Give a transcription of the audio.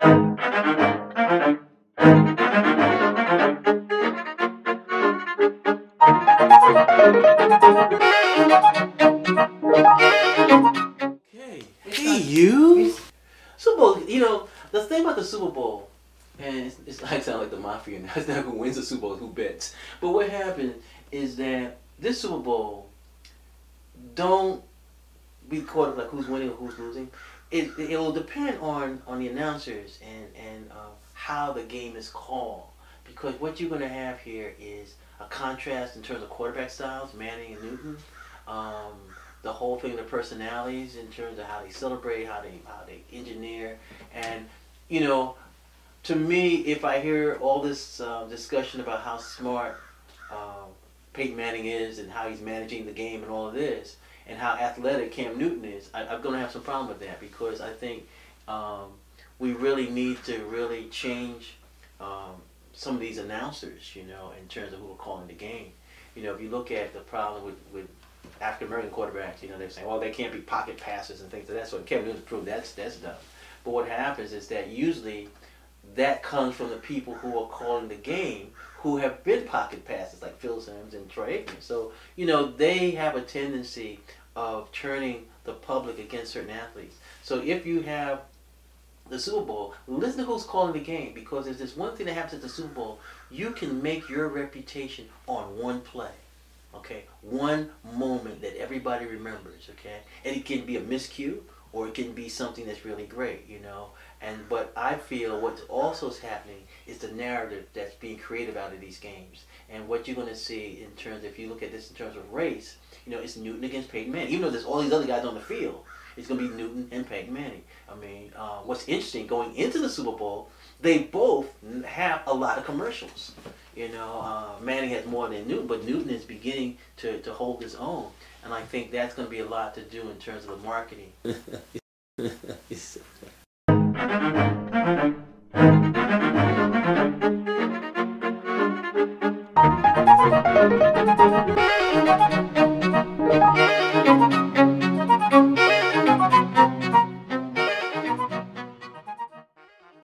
Okay. Hey, you. Super Bowl. You know the thing about the Super Bowl, and it's, it's like sound like the mafia now. It's not who wins the Super Bowl, who bets. But what happened is that this Super Bowl don't be caught like who's winning or who's losing. It it will depend on on the announcers and and uh, how the game is called. Because what you're going to have here is a contrast in terms of quarterback styles, Manning and Newton. Um, the whole thing, the personalities in terms of how they celebrate, how they how they engineer, and you know, to me, if I hear all this uh, discussion about how smart uh, Peyton Manning is and how he's managing the game and all of this, and how athletic Cam Newton is, I, am going to have some problem with that because I think um, we really need to really change um, some of these announcers, you know, in terms of who are calling the game. You know, if you look at the problem with, with African American quarterbacks, you know, they're saying, well, they can't be pocket passes and things of that sort. Cam Newton proved that's that's dumb. But what happens is that usually that comes from the people who are calling the game who have been pocket passes like Phil Simms and Troy Aikman. So, you know, they have a tendency of turning the public against certain athletes. So if you have the Super Bowl, listen to who's calling the game because there's this one thing that happens at the Super Bowl. You can make your reputation on one play. Okay, one moment that everybody remembers. Okay, and it can be a miscue or it can be something that's really great. You know, and but I feel what also is happening is the narrative that's being created out of these games. And what you're going to see in terms, if you look at this in terms of race, you know, it's Newton against Peyton Manning. Even though there's all these other guys on the field, it's going to be Newton and Peyton Manning. I mean, uh, what's interesting going into the Super Bowl, they both have a lot of commercials. You know, uh, Manning has more than Newton, but Newton is beginning to, to hold his own. And I think that's going to be a lot to do in terms of the marketing.